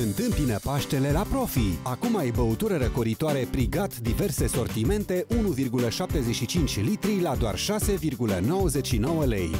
Întâmpină Paștele la Profi. Acum ai băutură răcoritoare Prigat diverse sortimente 1,75 litri la doar 6,99 lei.